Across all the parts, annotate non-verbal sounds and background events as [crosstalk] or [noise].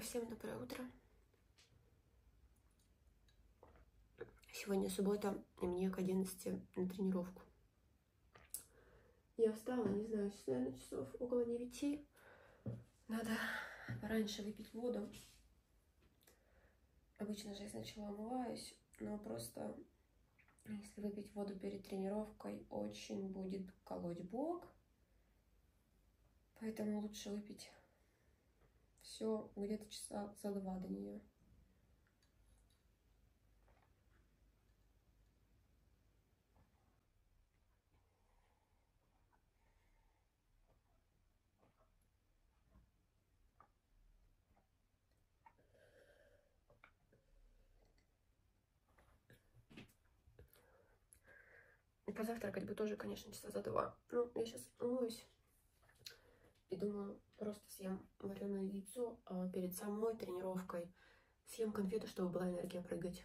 Всем доброе утро. Сегодня суббота, и мне к 11 на тренировку. Я встала, не знаю, сейчас, наверное, часов около 9. Надо пораньше выпить воду. Обычно же я сначала омываюсь, но просто если выпить воду перед тренировкой, очень будет колоть бок. Поэтому лучше выпить все где-то часа за два до нее. И позавтракать бы тоже, конечно, часа за два. Ну, я сейчас умоюсь. И думаю, просто съем вареное яйцо, а перед самой тренировкой съем конфету, чтобы была энергия прыгать.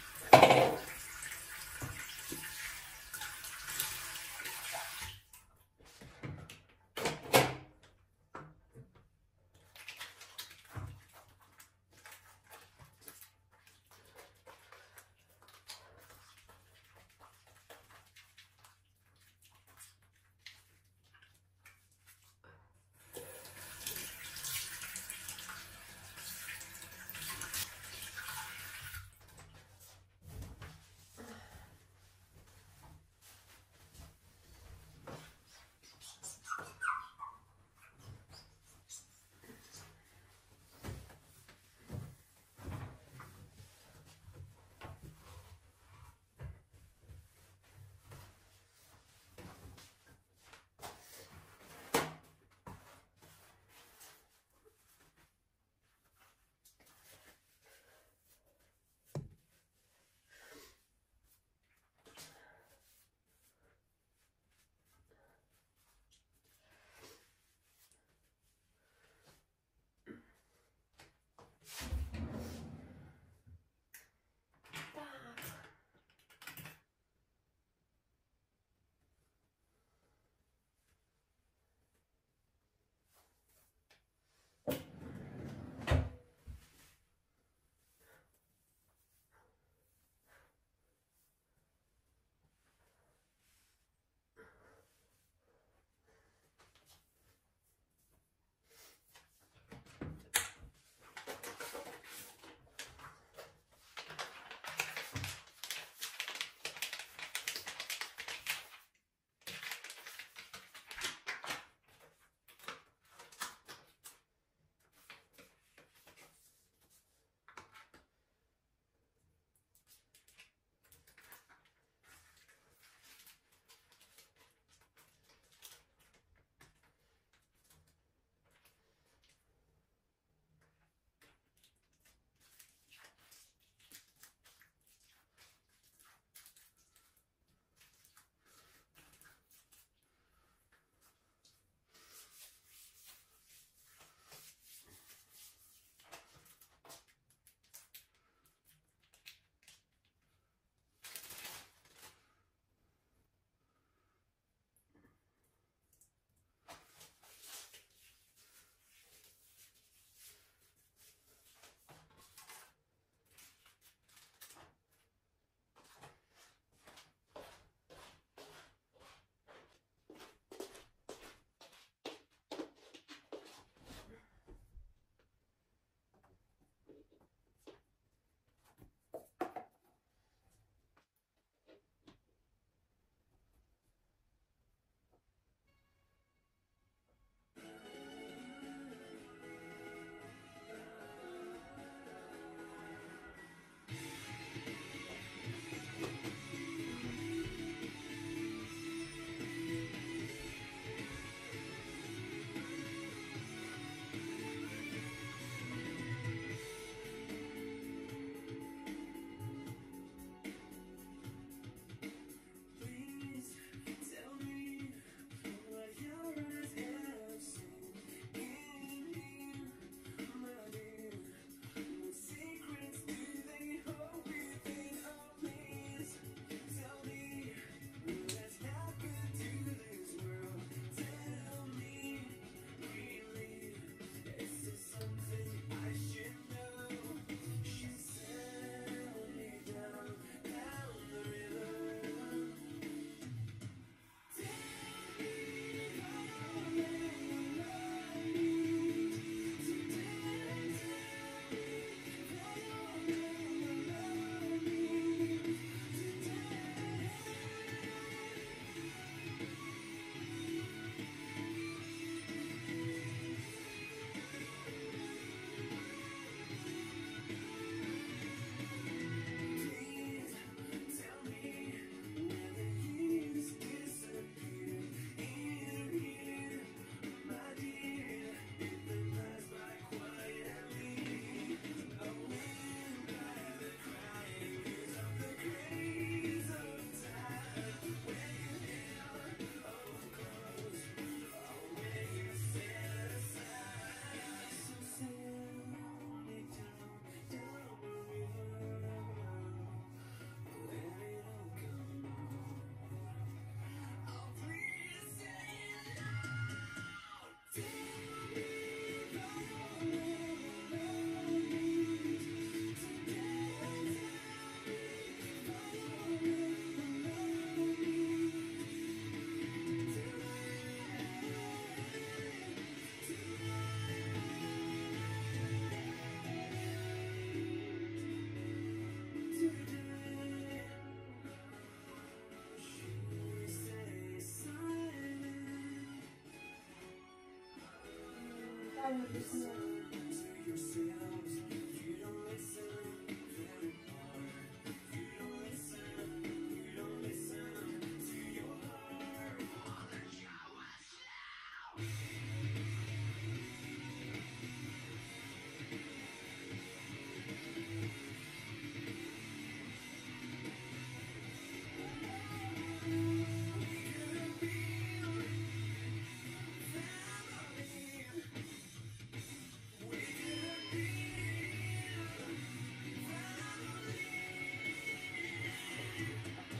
Hallelujah.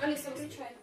Алиса, выключай.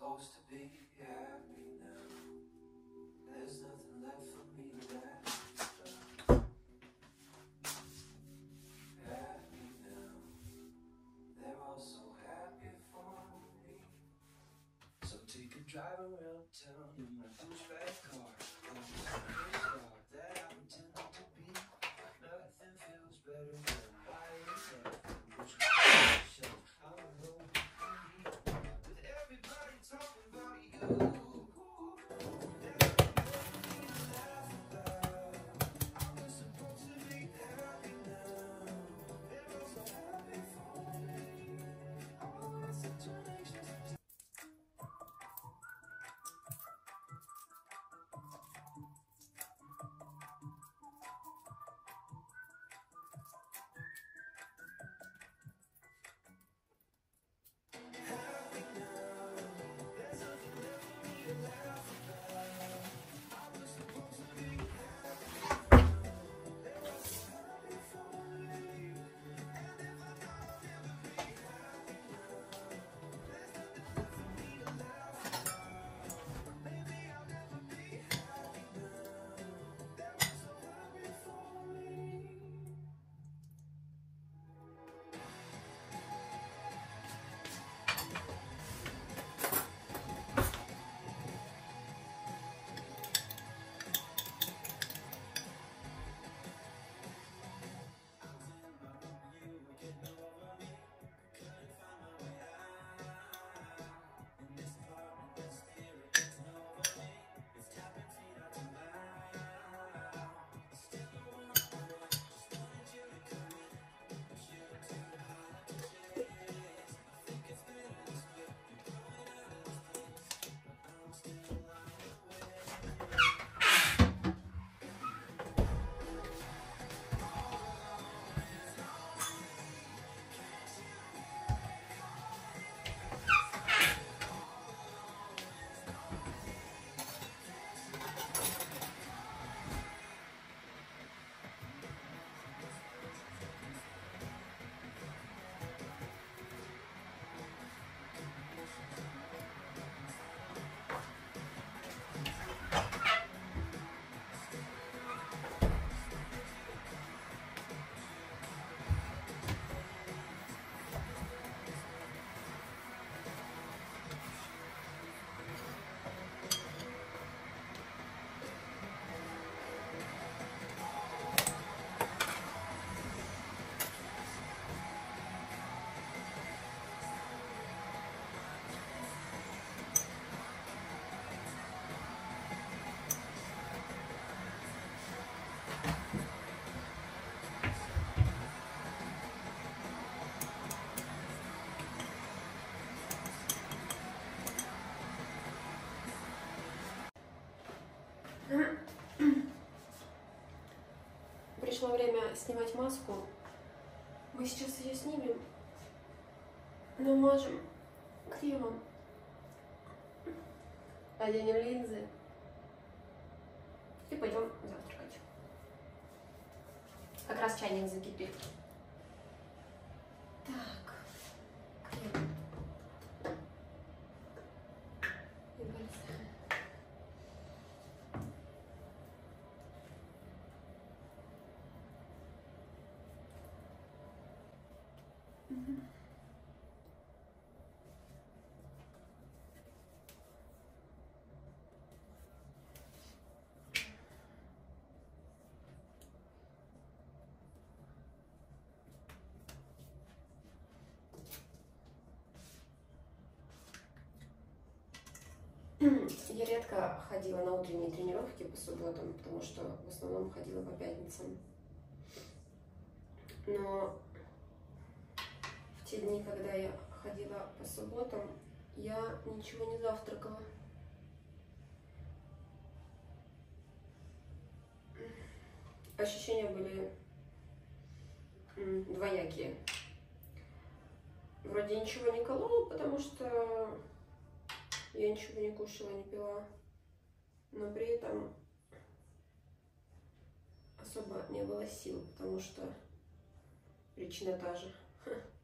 Supposed to be happy now. There's nothing left for me laugh. Happy now. They're all so happy for me. So take a drive around love. [coughs] Пришло время снимать маску. Мы сейчас ее снимем. Намажем кремом. Оденем линзы. И пойдем завтракать. Как раз чайник закипит. Так. Крем. И бальзам. Я редко ходила на утренние тренировки по субботам, потому что в основном ходила по пятницам. Но те дни, когда я ходила по субботам, я ничего не завтракала. Ощущения были двоякие. Вроде ничего не колола, потому что я ничего не кушала, не пила. Но при этом особо не было сил, потому что причина та же. [laughs]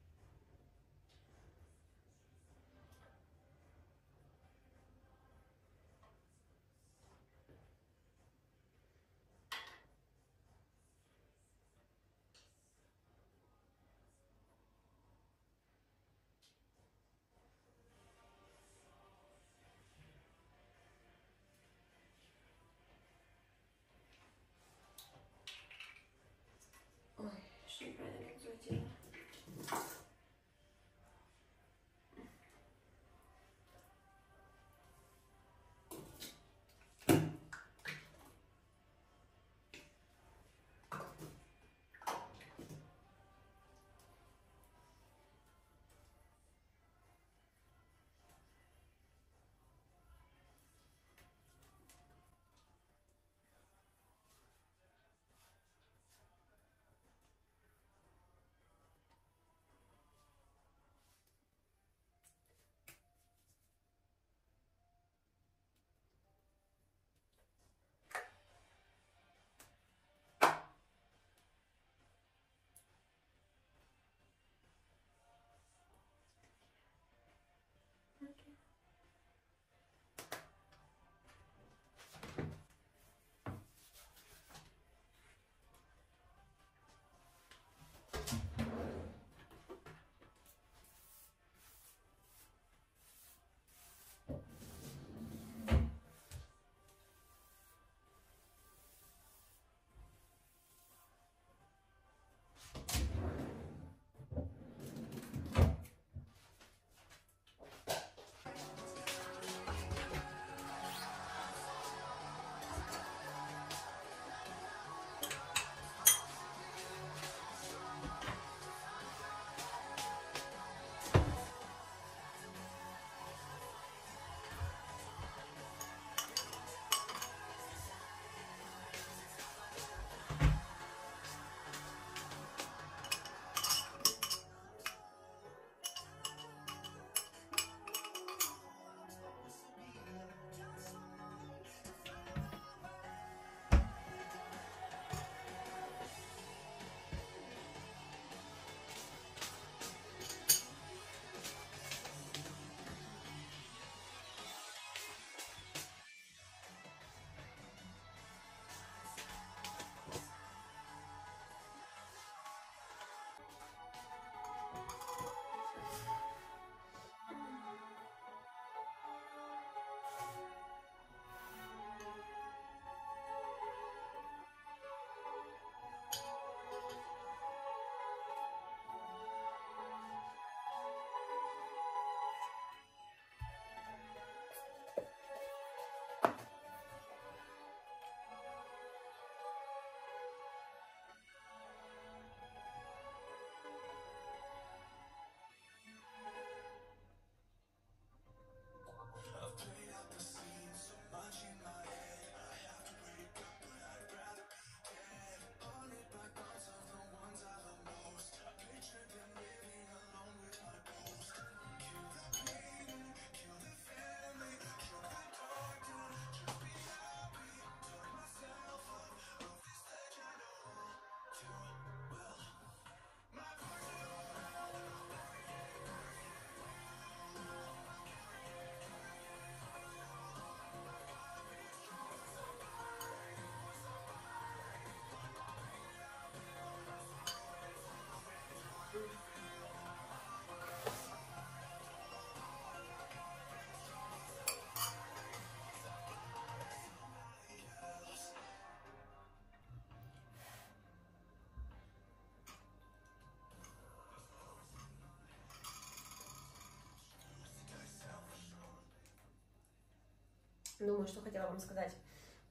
Думаю, что хотела вам сказать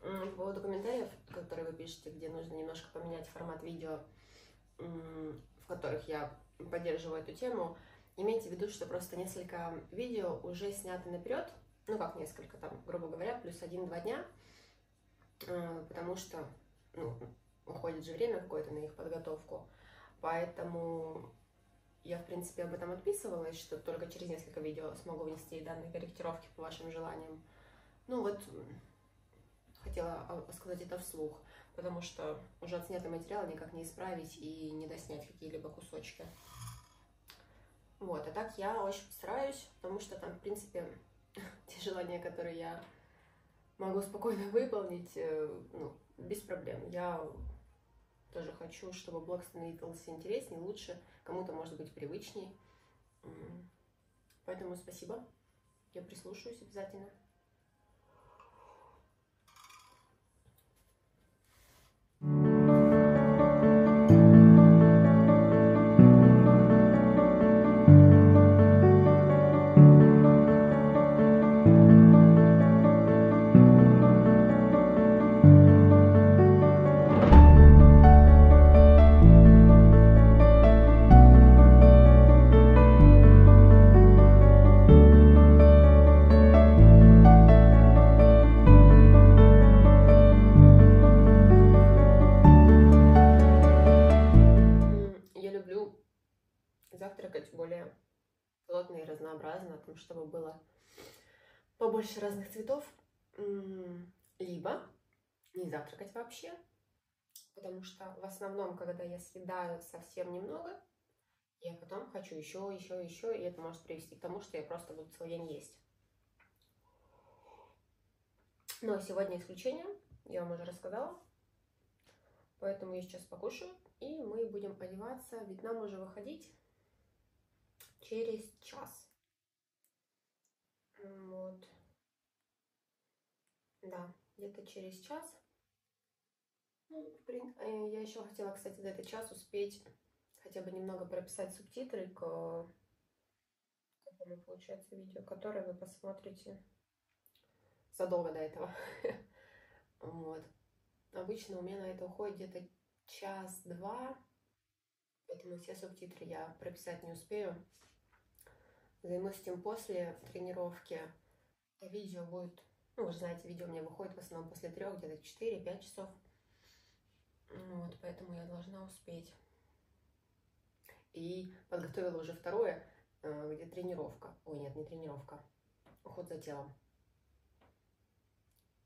по поводу комментариев, которые вы пишете, где нужно немножко поменять формат видео, в которых я поддерживаю эту тему. Имейте в виду, что просто несколько видео уже сняты наперед, ну как несколько, там, грубо говоря, плюс один-два дня, э, потому что ну, уходит же время какое-то на их подготовку. Поэтому я, в принципе, об этом отписывалась, что только через несколько видео смогу внести данные корректировки по вашим желаниям. Ну вот, хотела а, сказать это вслух, потому что уже отснятый материал никак не исправить и не доснять какие-либо кусочки. Вот, а так я очень постараюсь, потому что там, в принципе, [laughs] те желания, которые я могу спокойно выполнить, э, ну, без проблем. Я тоже хочу, чтобы блог становился интереснее, лучше, кому-то может быть привычней. Поэтому спасибо. Я прислушаюсь обязательно. Побольше разных цветов. Либо не завтракать вообще, потому что в основном, когда я съедаю совсем немного, я потом хочу еще, еще, еще, и это может привести к тому, что я просто буду целый день есть. Но сегодня исключение, я вам уже рассказала. Поэтому я сейчас покушаю, и мы будем одеваться, ведь нам уже выходить через час. Вот. Да, где-то через час. Ну, прин- э, Я еще хотела, кстати, за этот час успеть хотя бы немного прописать субтитры к какому получается видео, которое вы посмотрите задолго до этого. [laughs] Вот. Обычно у меня на это уходит где-то час-два, поэтому все субтитры я прописать не успею. Займусь этим после тренировки. А видео будет, ну, вы же знаете, видео у меня выходит в основном после трех, где-то 4-5 часов. Вот, поэтому я должна успеть. И подготовила уже второе, э, где тренировка. Ой, нет, не тренировка. Уход за телом.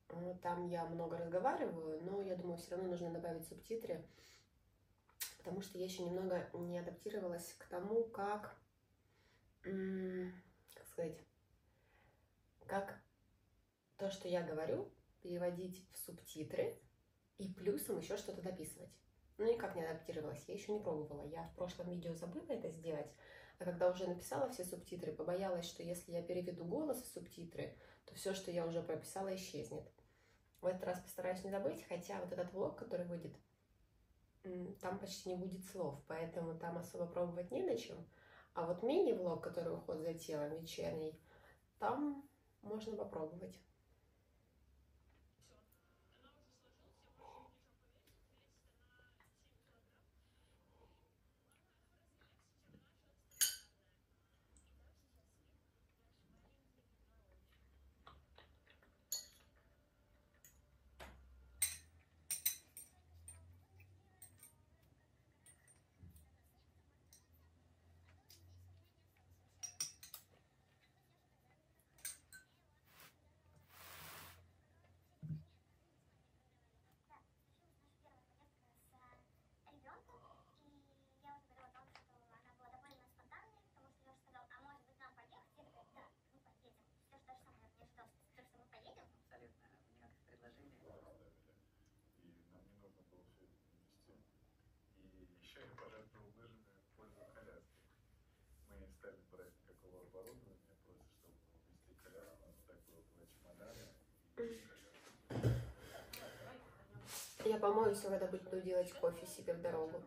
Э, Там я много разговариваю, но я думаю, все равно нужно добавить субтитры, потому что я еще немного не адаптировалась к тому, как, как сказать, как то, что я говорю, переводить в субтитры и плюсом еще что-то дописывать. Ну, никак не адаптировалась, я еще не пробовала. Я в прошлом видео забыла это сделать, а когда уже написала все субтитры, побоялась, что если я переведу голос в субтитры, то все, что я уже прописала, исчезнет. В этот раз постараюсь не забыть, хотя вот этот влог, который выйдет, там почти не будет слов, поэтому там особо пробовать не на чем. А вот мини-влог, который уход за телом, вечерний, там можно попробовать. ребенком, и я уже говорила о том, что она была довольно спонтанной, потому что Леша сказал, а может быть нам поехать? Я такая, да, мы поедем. Леша даже сам, наверное, не ожидал, что скажет, что мы поедем. абсолютно уникальное предложение. И нам не нужно было все это нести. И еще я пожертвовал лыжами в пользу коляски. Мы стали брать никакого оборудования, просто чтобы вести коляску. У нас так было два чемодана. и коляска. Я помоюсь, когда буду делать кофе себе в дорогу.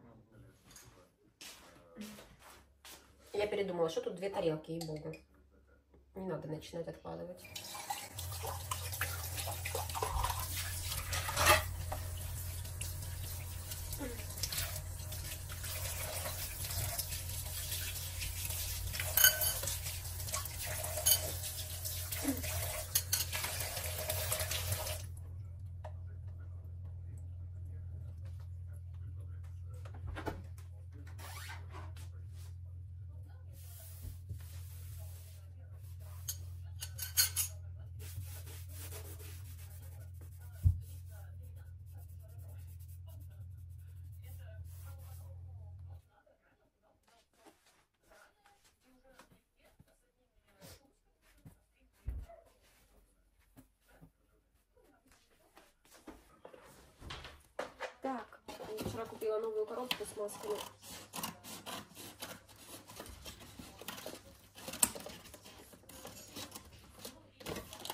Я передумала, что тут две тарелки, ей-богу. Не надо начинать откладывать. Вчера купила новую коробку с масками.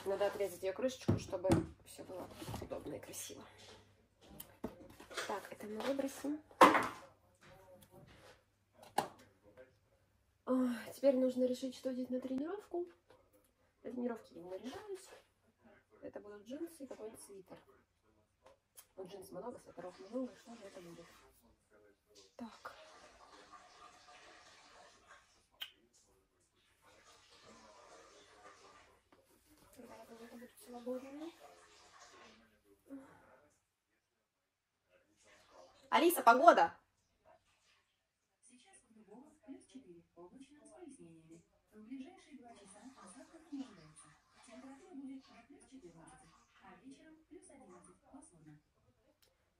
Надо отрезать ее крышечку, чтобы все было удобно и красиво. Так, это мы выбросим. А, Теперь нужно решить, что одеть на тренировку. На тренировке я не наряжаюсь. Это будут джинсы и какой-нибудь свитер. Вот джинс много, свитеров много. Что же это будет? Так. Это будет свободно. Алиса, погода! Сейчас в Дубово плюс 4, облачно с прояснениями. В ближайшие два часа осадков не ожидается. Температура будет плюс 14, а вечером плюс 11, пасмурно.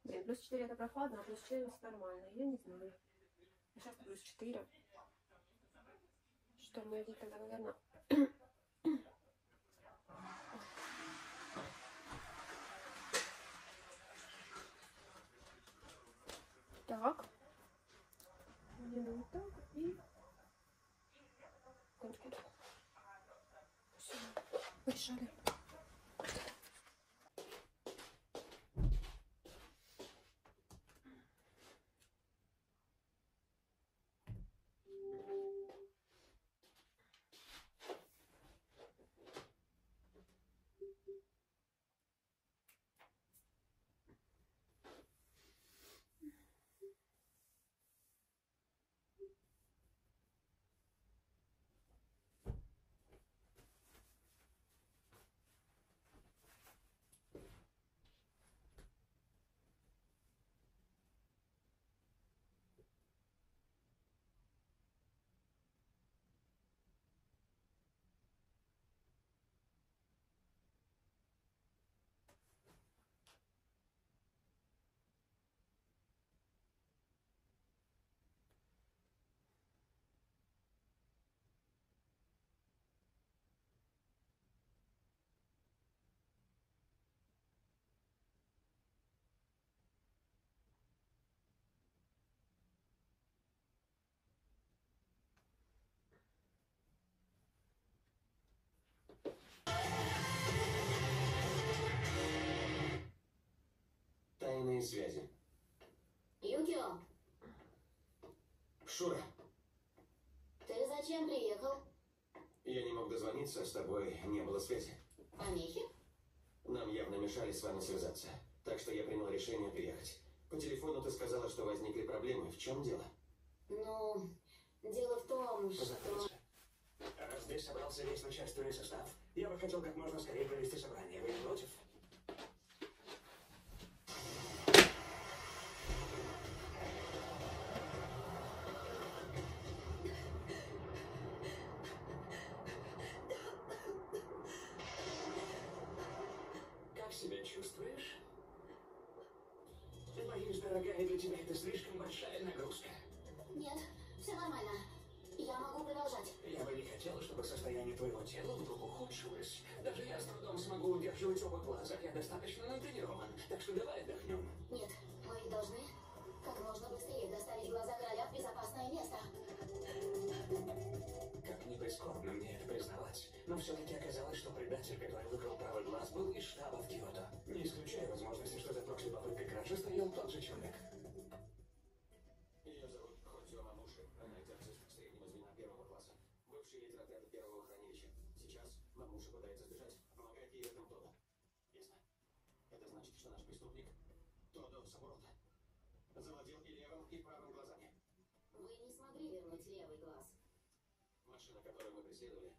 Блин, плюс 4 это прохладно, а плюс 4 это нормально. Я не знаю. Сейчас плюс 4. Что мне одеть тогда, наверное? Так. Надену вот так и... Кончик. Все, порешали. Тайные связи. Юкио, Шура, ты зачем приехал? я не мог дозвониться, с тобой не было связи. Помехи? Нам явно мешали с вами связаться. Так что я принял решение приехать. По телефону ты сказала, что возникли проблемы. В чем дело? Ну, дело в том, что... Раз здесь собрался весь начальственный состав, я бы хотел как можно скорее провести собрание. Вы не против? Но все-таки оказалось, что предатель, который выкрал правый глаз, был из штаба в Киото. Не исключаю возможности, что за прошлой попыткой кражи стоял тот же человек. Ее зовут Ходзё Мамуши. Она экзорцист среднего звена первого класса. Бывший лидер отряда первого хранилища. Сейчас Мамуши пытается сбежать. Помогает ей в этом Тодо. Ясно? Это значит, что наш преступник Тодо Сабурота завладел и левым, и правым глазами. Вы не смогли вернуть левый глаз. Машина, которую мы преследовали,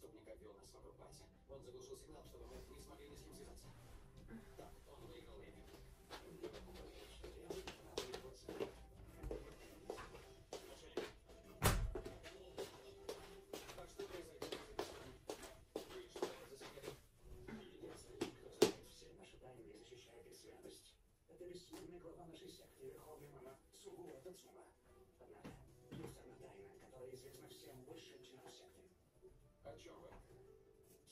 Преступник обвел нас вокруг пальца. Он заглушил сигнал, чтобы мы не смогли ни с кем связаться. Так, он выиграл время. Это бессмертный глава нашей секты, Верховный Мама Сугура Тацума. Однако, есть одна тайна, которая известна всем высшим членам секты. О чем вы?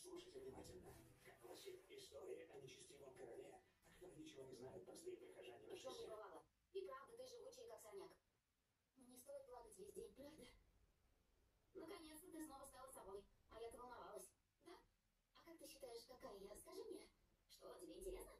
Слушайте внимательно. Как гласит история, истории о нечестивом короле, о которой ничего не знают простые прихожане нашей секты. бывало? И правда, ты живучий, как сорняк. Но не стоит плакать весь день, правда? Наконец-то ты снова стала собой. А я-то волновалась. Да? А как ты считаешь, какая я? Скажи мне. Что, тебе интересно?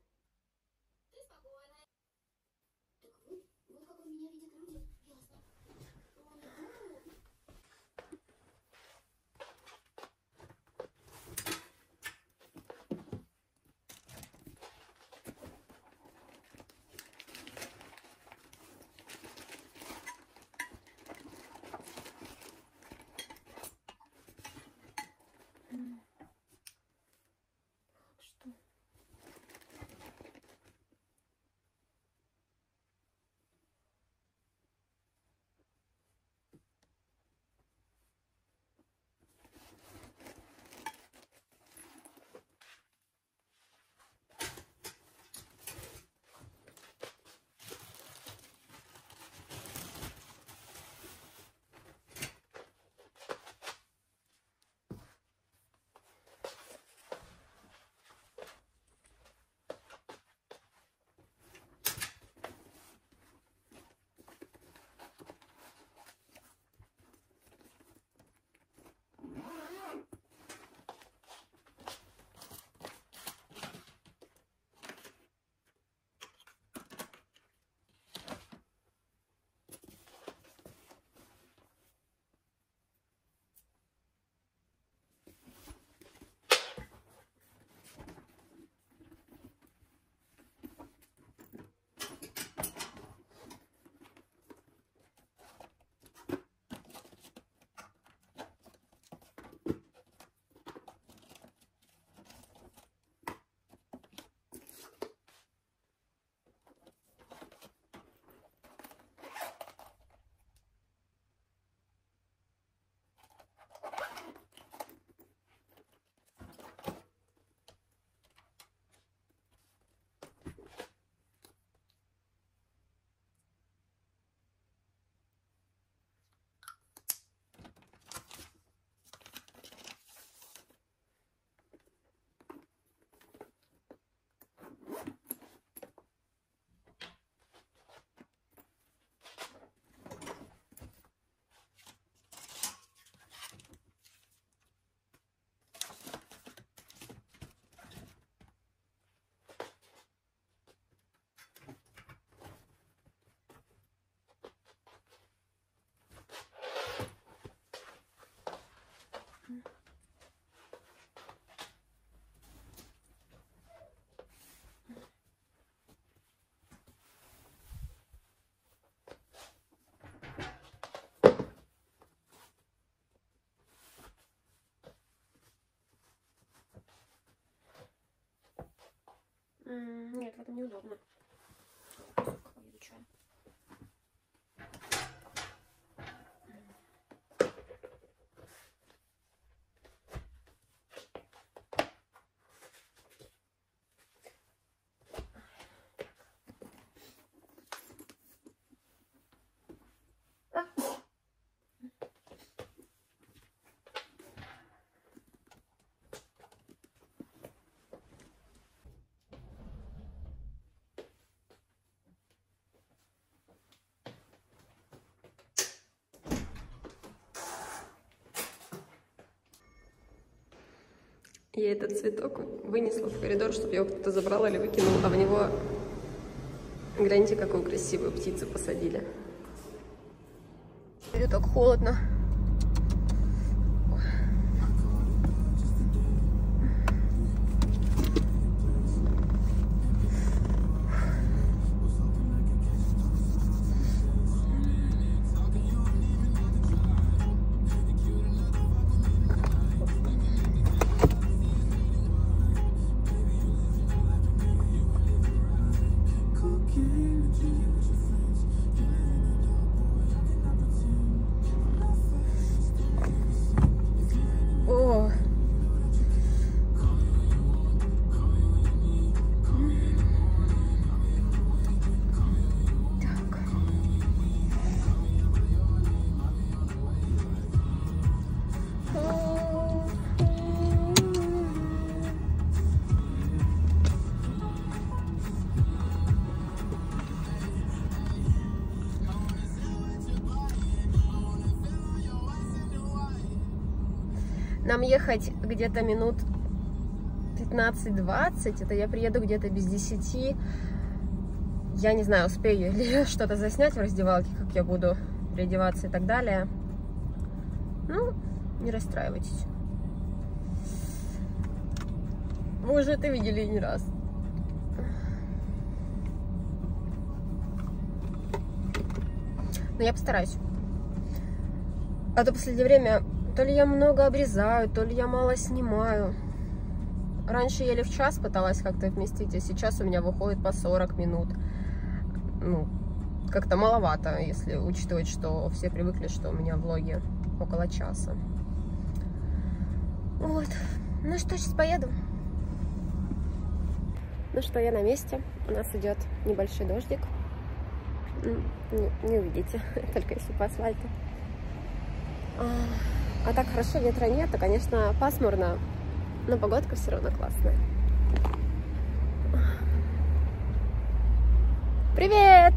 Нет, в этом неудобно. Поеду чай. Я этот цветок вынесла в коридор, чтобы его кто-то забрал или выкинул, а в него, гляньте, какую красивую птицу посадили. Так холодно. Ехать где-то минут 15-20. Это я приеду где-то без 10. Я не знаю, успею ли [laughs] что-то заснять в раздевалке, как я буду переодеваться и так далее. Ну, не расстраивайтесь. Вы уже это видели не раз. Но я постараюсь. А то в последнее время то ли я много обрезаю, то ли я мало снимаю. Раньше еле в час пыталась как-то вместить, а сейчас у меня выходит по 40 минут. Ну, как-то маловато, если учитывать, что все привыкли, что у меня влоги около часа. Вот. Ну что, сейчас поеду. Ну что, я на месте. У нас идет небольшой дождик. Не, не увидите, [laughs] только если по асфальту. А, так хорошо, ветра нет, а, конечно, пасмурно, но погодка все равно классная. Привет!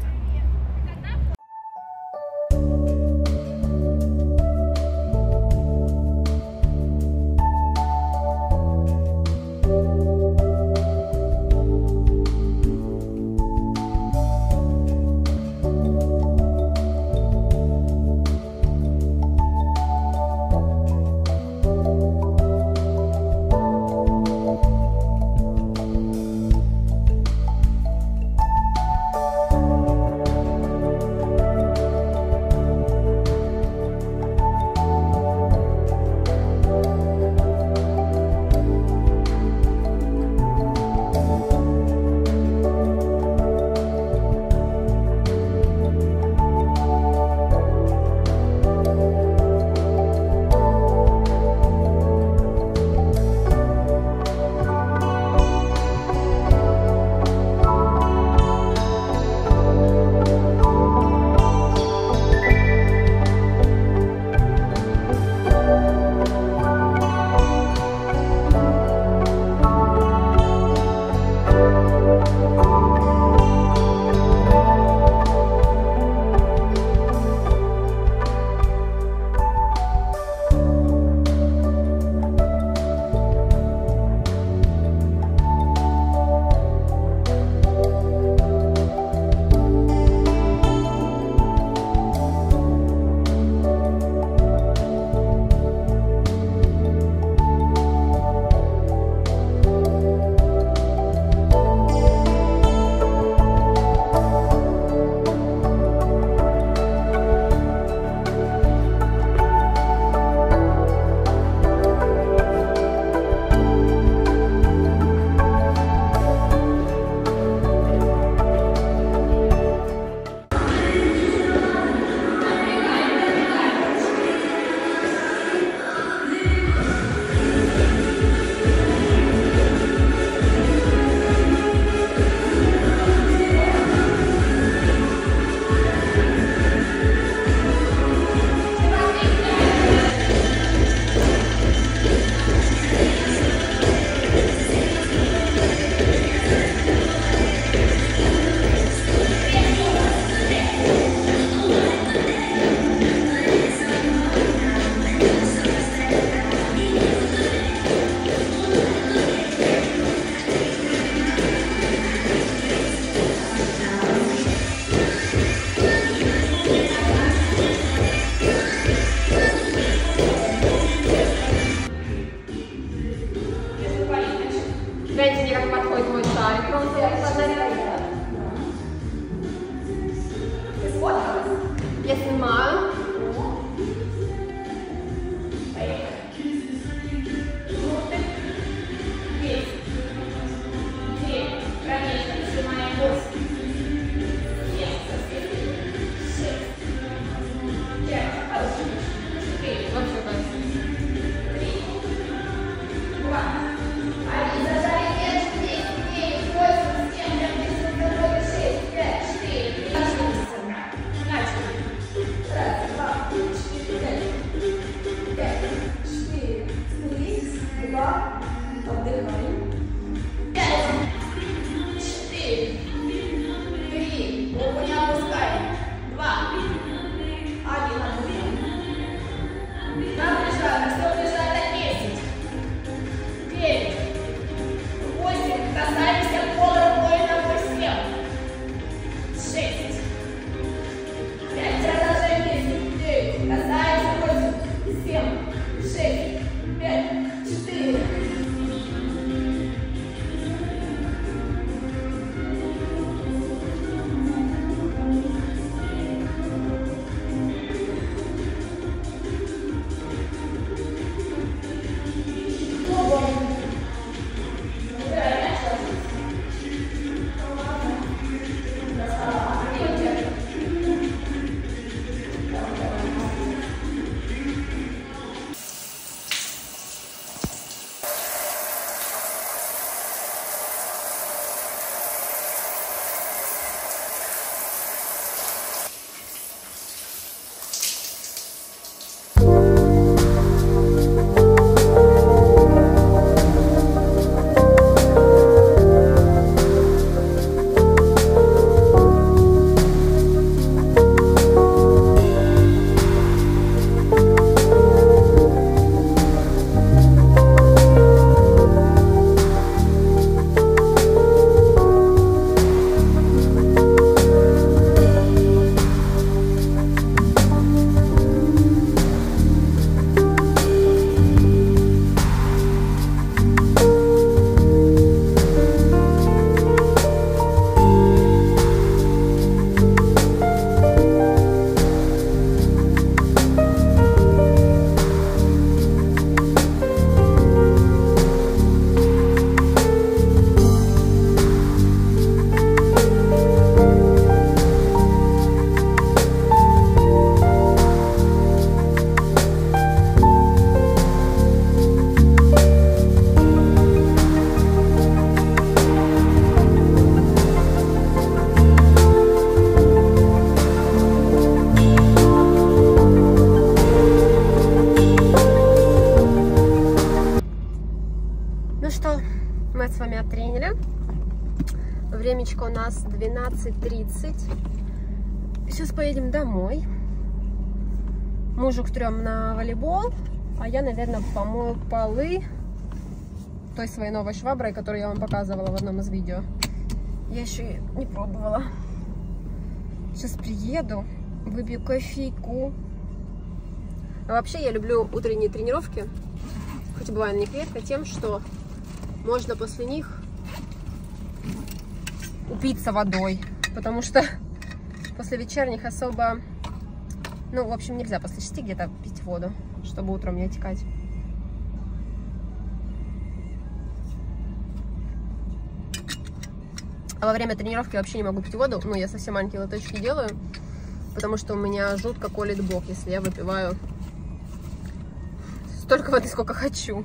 12.30. Сейчас поедем домой. Мужу к трем на волейбол, а я, наверное, помою полы той своей новой шваброй, которую я вам показывала в одном из видео. Я еще не пробовала. Сейчас приеду, выпью кофейку. А вообще я люблю утренние тренировки, хоть и бываю на тем, что можно после них упиться водой, потому что [laughs] после вечерних особо, ну, в общем, нельзя после шести где-то пить воду, чтобы утром не отекать. А во время тренировки вообще не могу пить воду, ну, я совсем маленькие лоточки делаю, потому что у меня жутко колет бок, если я выпиваю столько воды, сколько хочу.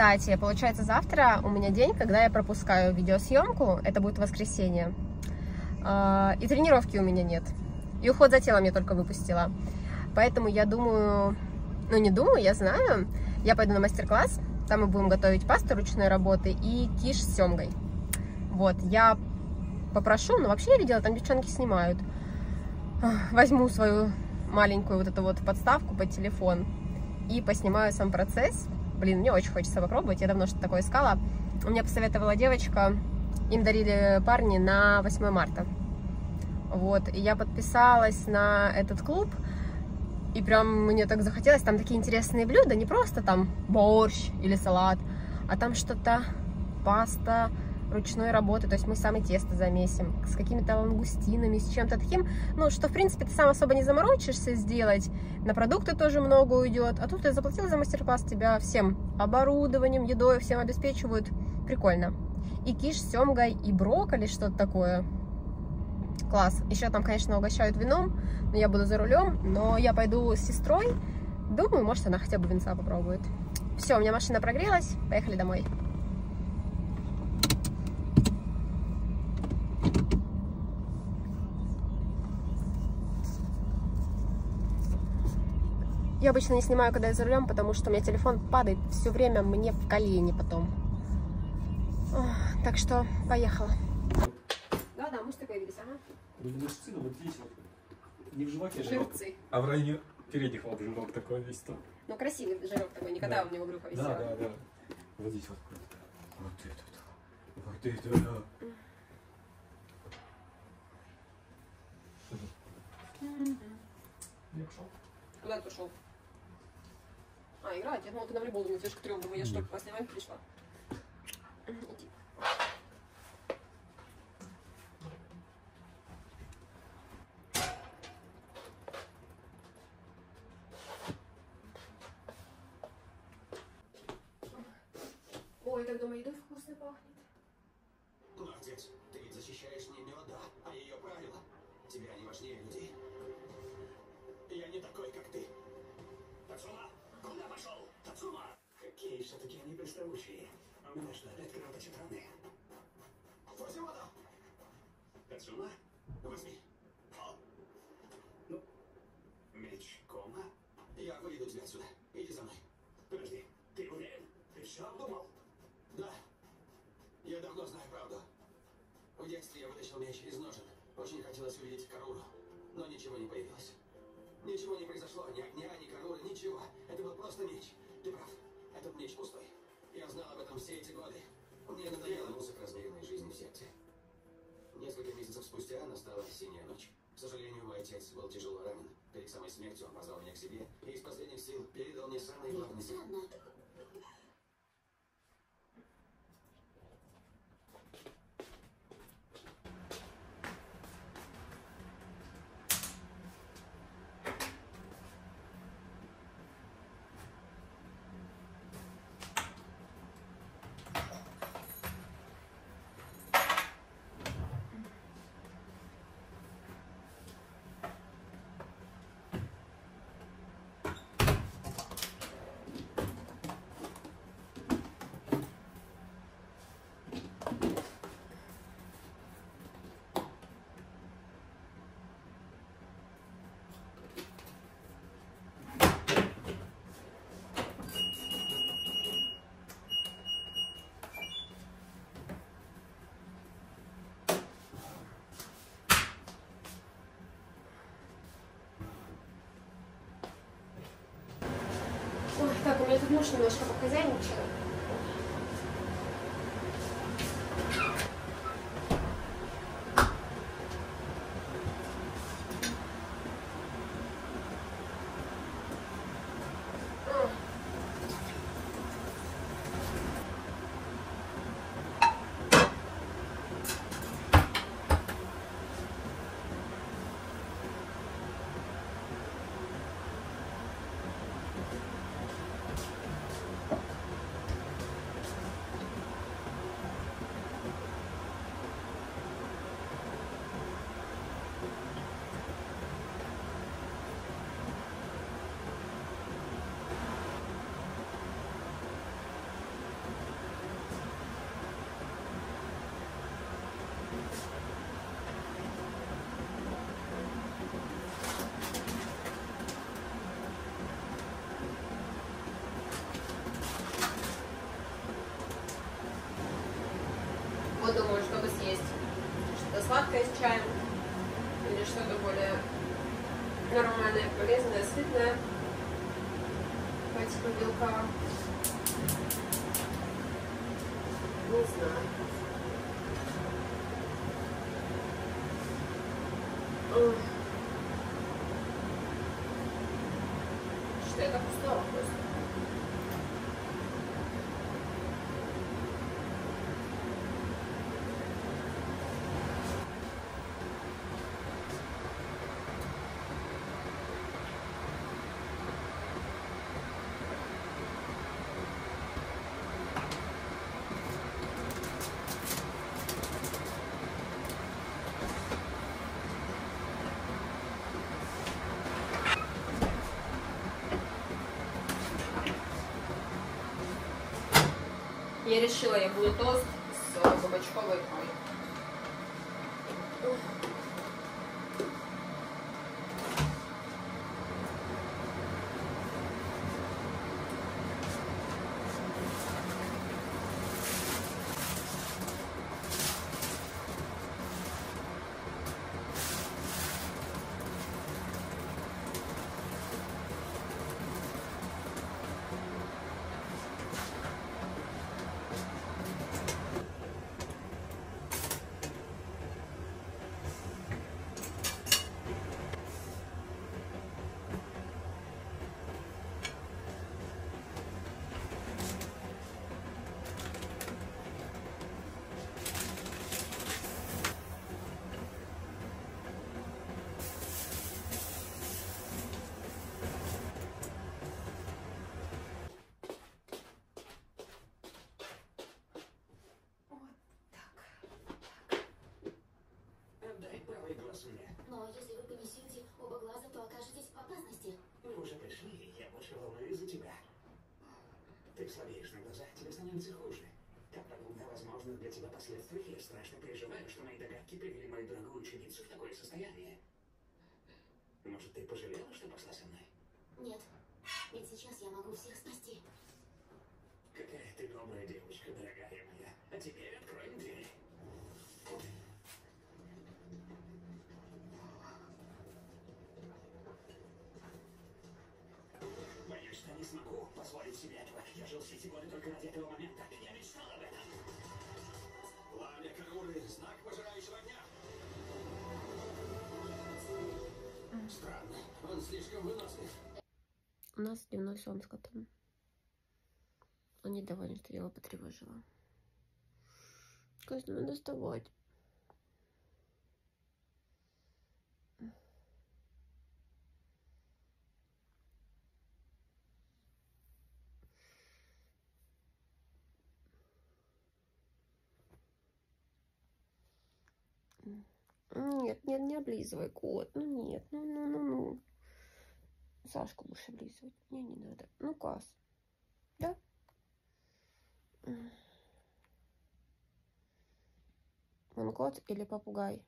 Кстати, получается, завтра у меня день, когда я пропускаю видеосъемку. Это будет воскресенье. А, и тренировки у меня нет. И уход за телом я только выпустила. Поэтому я думаю... Ну, не думаю, я знаю. Я пойду на мастер-класс. Там мы будем готовить пасту ручной работы и киш с семгой. Вот, я попрошу, но вообще я видела, там девчонки снимают. Возьму свою маленькую вот эту вот подставку под телефон и поснимаю сам процесс. Блин, мне очень хочется попробовать, я давно что-то такое искала. У меня посоветовала девочка, им дарили парни на 8 марта. Вот, и я подписалась на этот клуб, и прям мне так захотелось, там такие интересные блюда, не просто там борщ или салат, а там что-то паста, ручной работы, то есть мы сами тесто замесим, с какими-то лангустинами, с чем-то таким, ну, что, в принципе, ты сам особо не заморочишься сделать, на продукты тоже много уйдет, а тут ты заплатил за мастер-класс, тебя всем оборудованием, едой, всем обеспечивают, прикольно. И киш с семгой, и брокколи, что-то такое, класс. Еще там, конечно, угощают вином, но я буду за рулем, но я пойду с сестрой, думаю, может, она хотя бы винца попробует. Все, у меня машина прогрелась, поехали домой. Я обычно не снимаю, когда я за рулем, потому что у меня телефон падает все время мне в колени потом. Ох, так что поехала. Да, да, мышцы появились, ага. Мышцы, ну вот здесь вот. Не в животе жирок, Жирцы. а в районе передних лап жирок такой весь там. Ну, красивый жирок такой, никогда Да. у него брюхо Да, висело. да, да. Вот здесь вот. Вот это да. Вот это да. Я пошел. Куда ты пошел? Играть? Я думала, ты на волейбол идешь к трем. Думаю, я что, к вас пришла? Иди. Произошло, ни огня, ни Каруры, ничего. Это был просто меч. Ты прав. Этот меч пустой. Я знал об этом все эти годы. Мне надоела музыка размеренной жизни в секте. Несколько месяцев спустя настала осенняя ночь. К сожалению, мой отец был тяжело ранен. Перед самой смертью он позвал меня к себе и из последних сил передал мне самый главный секрет. Ладно. Муж немножко похозяйничал. Вот думаю, что бы съесть. Что-то сладкое с чаем. Или что-то более нормальное, полезное, сытное. По типу белка. Не знаю. Ugh. Что это пустого просто. Решила, я буду тост с э, кабачковой икрой. Отдай правый глаз мне. Но если вы понесете оба глаза, то окажетесь в опасности. Мы уже пришли, и я больше волнуюсь за тебя. Ты слабеешь на глазах, тебе становится хуже. Как подумай о возможных для тебя последствиях, я страшно переживаю, что мои догадки привели мою дорогую ученицу в такое состояние. Может, ты пожалела, что пошла со мной? Нет, ведь сейчас я могу всех спасти. Какая ты добрая девочка, дорогая моя. А теперь откроем дверь. Боюсь, что не смогу позволить себе этого. Я жил все эти годы только ради этого момента. У нас дневной сон с котом. Он недоволен, что я его потревожила. Кажется, надо вставать. Нет, нет, не облизывай, кот. Ну нет, ну, ну, ну, ну. Сашку будешь облизывать. Мне не надо. Ну, Кас. Да? Он кот или попугай?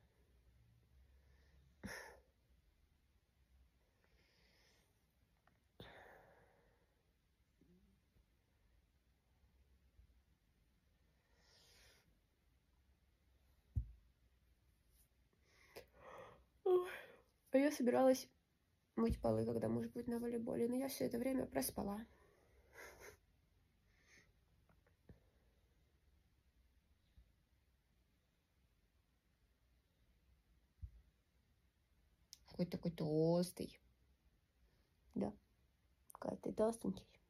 А я собиралась мыть полы, когда муж будет на волейболе, но я все это время проспала. Какой-то такой толстый. Да, какой-то толстенький.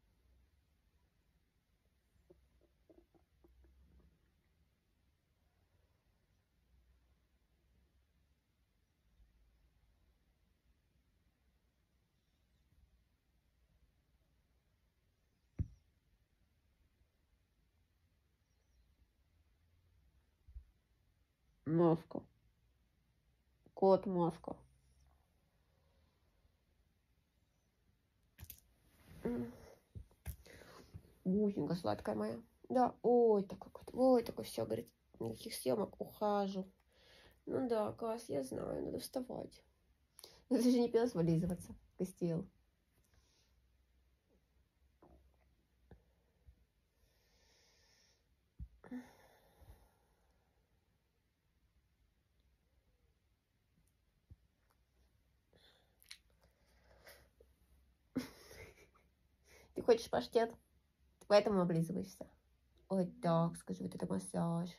Маска. Кот Маска. М. Бусинка сладкая моя. Да, ой, такой кот. Ой, такой все, говорит, никаких съемок, ухажу. Ну да, класс, я знаю, надо вставать. [laughs] Но ты же не пилась вылизываться, Костел. Ты хочешь паштет? Поэтому облизываешься. Ой, так, скажи, вот это массаж.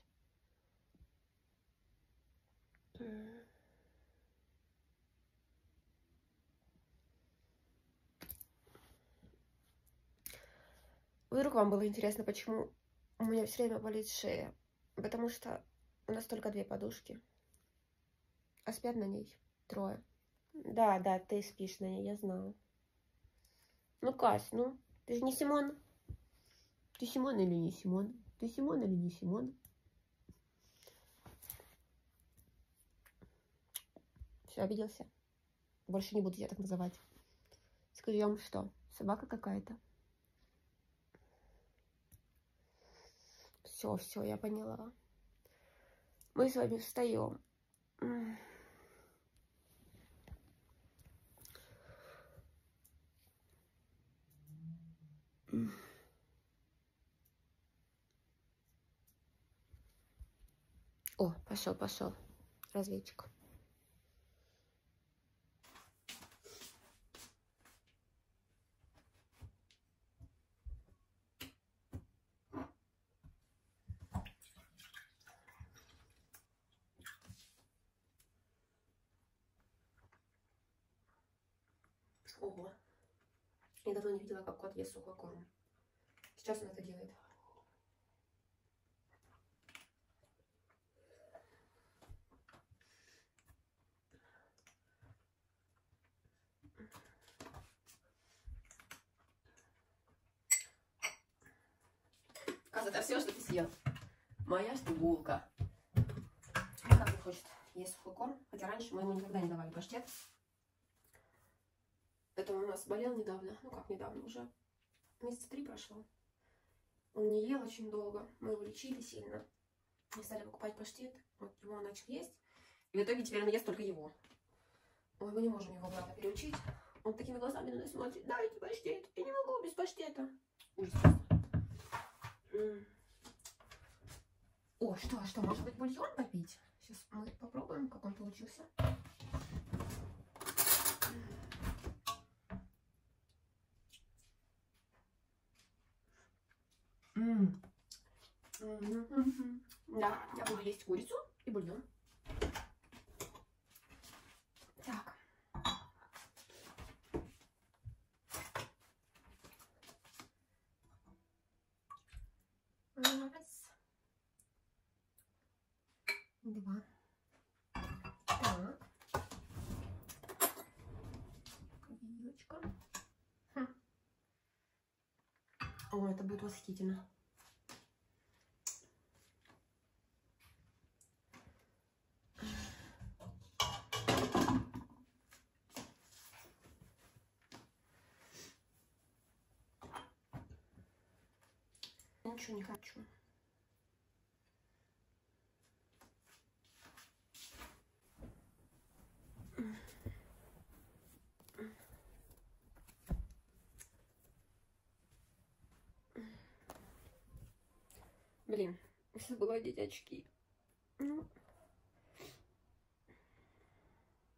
Вдруг вам было интересно, почему у меня все время болит шея? Потому что у нас только две подушки, а спят на ней трое. Да, да, ты спишь на ней, я знаю. Ну, Кась, ну, ты же не Симон. Ты Симон или не Симон? Ты Симон или не Симон? Все, обиделся. Больше не буду тебя так называть. Скажем, что? Собака какая-то. Все, все, я поняла. Мы с вами встаем. О, пошел, пошел. Разведчик. Ого. Я давно не видела, как кот ест сухой корм. Сейчас он это делает. Каз, это все, что ты съел. Моя что булка. Как он хочет есть сухой корм. Хотя раньше мы ему никогда не давали паштет. Это у нас болел недавно. Ну как недавно уже. Месяца три прошло. Он не ел очень долго. Мы его лечили сильно. Мы стали покупать паштет. Вот его он начал есть. И в итоге теперь он ест только его. Ой, мы не можем его брата переучить. Он такими глазами на нас смотрит. Дайте паштет. Я не могу без паштета. Ужас. О, что, что, может быть бульон попить? Сейчас мы попробуем, как он получился. Да, я буду есть курицу и бульон. Так. Раз. Два. Так. Вилочка. Хм. О, это будет восхитительно. Ничего не хочу. Блин, забыла одеть очки. Ну,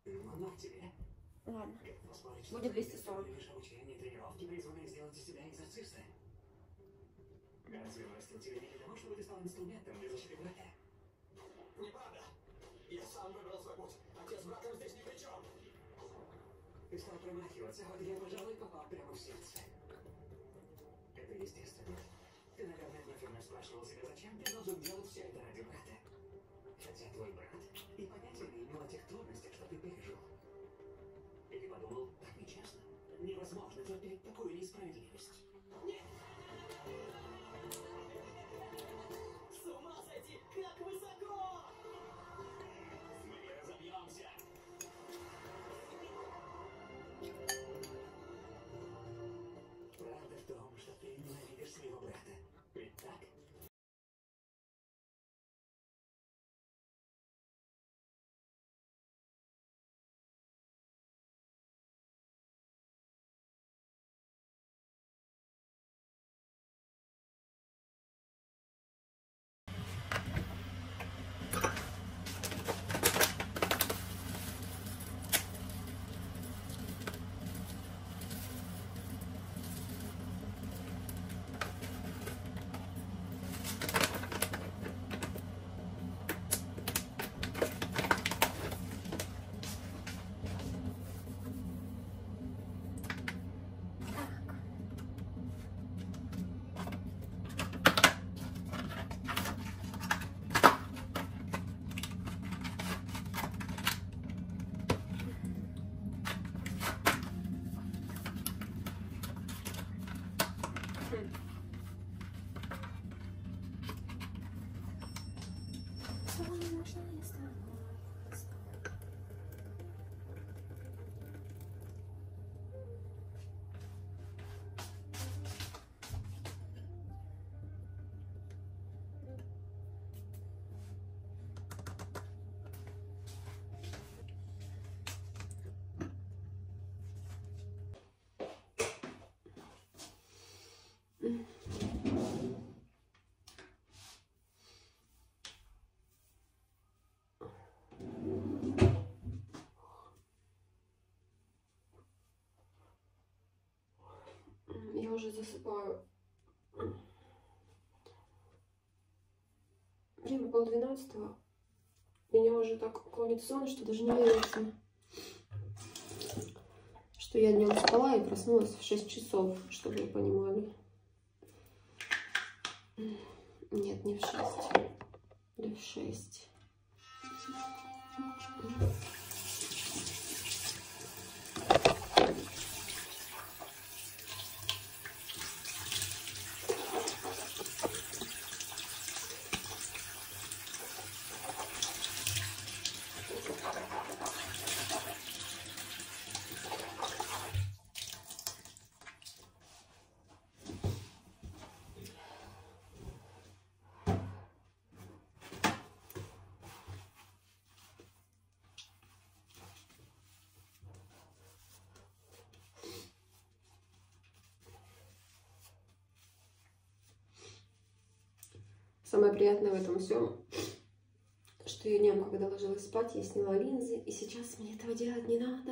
Ну, тебе. ладно. Будет что 240. Лишь обучение и тренировки призваны сделать из тебя экзорциста. Разве вырастил тебя не для того, чтобы ты стал инструментом для защиты брата? Неправда. Я сам выбрал свой путь. Отец с братом здесь ни при чем. промахиваться, вот я, пожалуй, попал прямо в сердце. Это естественно. Ты, наверное, спрашивал себя, зачем ты должен делать все это ради брата? Уже засыпаю. Время полдвенадцатого. Меня уже так клонит сон, что даже не верится, что я днем спала и проснулась в 6 часов, чтобы вы понимали. Нет, не в 6. Да в 6. Самое приятное в этом всем, что я днем, когда ложилась спать, я сняла линзы, и сейчас мне этого делать не надо.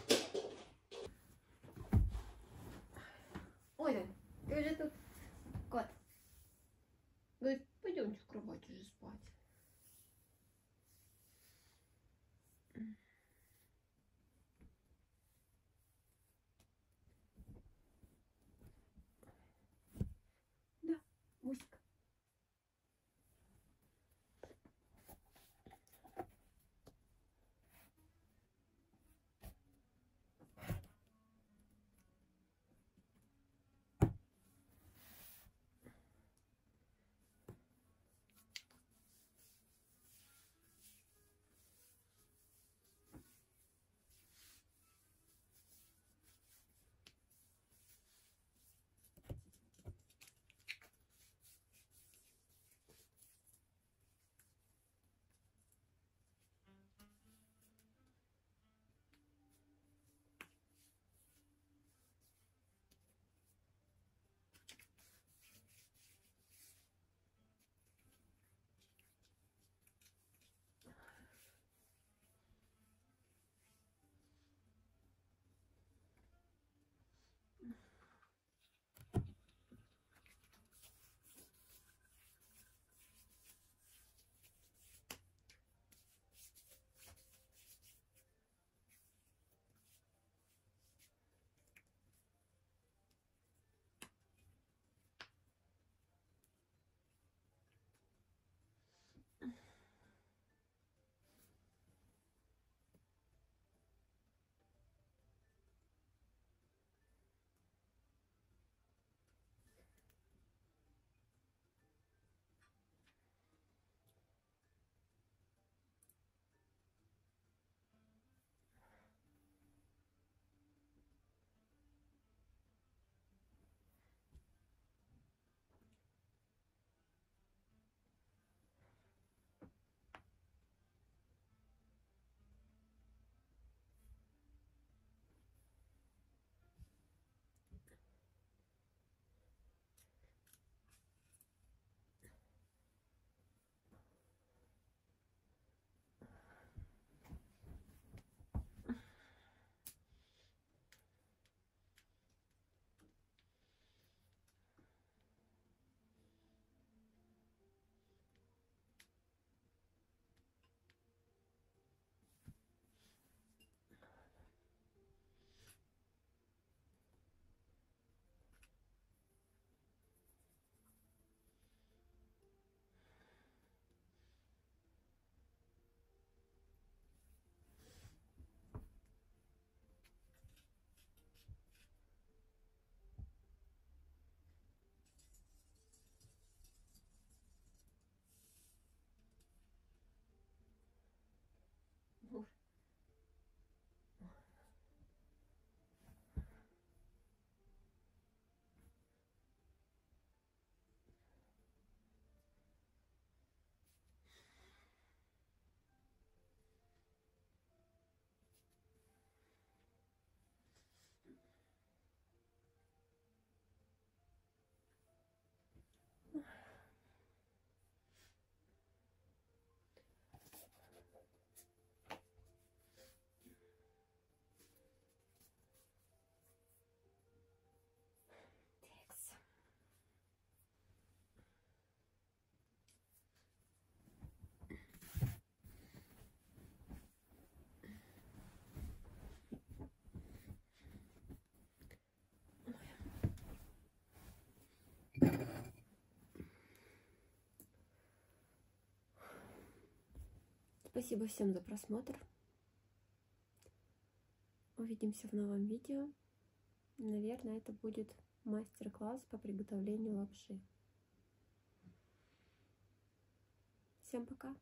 Спасибо всем за просмотр. Увидимся в новом видео. Наверное, это будет мастер-класс по приготовлению лапши. Всем пока!